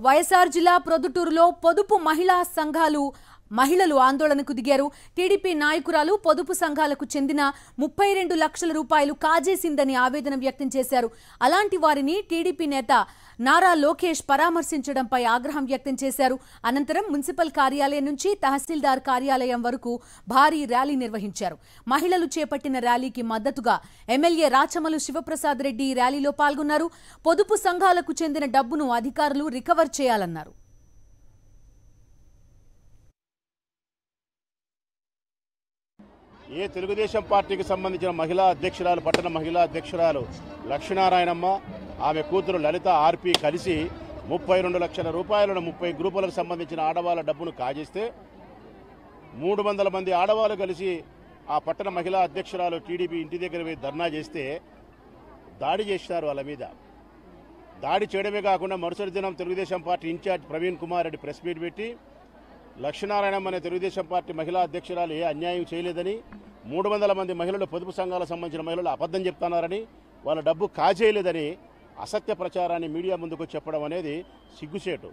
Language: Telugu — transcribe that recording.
వైఎస్ఆర్ జిల్లా ప్రొద్దుటూరులో పొదుపు మహిళా సంఘాలు మహిళలు ఆందోళనకు దిగారు. టీడీపీ నాయకురాలు పొదుపు సంఘాలకు చెందిన ముప్పై రెండు లక్షల రూపాయలు కాజేసిందని ఆవేదన వ్యక్తం చేశారు. అలాంటి వారిని టీడీపీ నేత నారా లోకేష్ పరామర్శించడంపై ఆగ్రహం వ్యక్తం చేశారు. అనంతరం మున్సిపల్ కార్యాలయం నుంచి తహసీల్దార్ కార్యాలయం వరకు భారీ ర్యాలీ నిర్వహించారు. మహిళలు చేపట్టిన ర్యాలీకి మద్దతుగా ఎమ్మెల్యే రాచమలు శివప్రసాద్ రెడ్డి ఈ ర్యాలీలో పాల్గొన్నారు. పొదుపు సంఘాలకు చెందిన డబ్బును అధికారులు రికవర్ చేయాలన్నారు. ఏ తెలుగుదేశం పార్టీకి సంబంధించిన మహిళా అధ్యక్షురాలు పట్టణ మహిళా అధ్యక్షురాలు లక్ష్మీనారాయణమ్మ ఆమె కూతురు లలిత ఆర్పి కలిసి ముప్పై రెండు లక్షల రూపాయలను ముప్పై గ్రూపులకు సంబంధించిన ఆడవాళ్ళ డబ్బును కాజేస్తే మూడు వందల మంది ఆడవాళ్ళు కలిసి ఆ పట్టణ మహిళా అధ్యక్షురాలు టీడీపీ ఇంటి దగ్గర పోయి ధర్నా చేస్తే దాడి చేసినారు వాళ్ళ మీద. దాడి చేయడమే కాకుండా మరుసటి దినం Telugu Desam party incharge Praveen Kumar Reddy press meet పెట్టి లక్ష్మీనారాయణం అనే తెలుగుదేశం పార్టీ మహిళా అధ్యక్షురాలు ఏ అన్యాయం చేయలేదని మూడు వందల మంది మహిళలు పొదుపు సంఘాలకు సంబంధించిన మహిళలు అబద్ధం చెప్తున్నారని వాళ్ళ డబ్బు కాజేయలేదని అసత్య ప్రచారాన్ని మీడియా ముందుకు చెప్పడం అనేది సిగ్గుచేటు.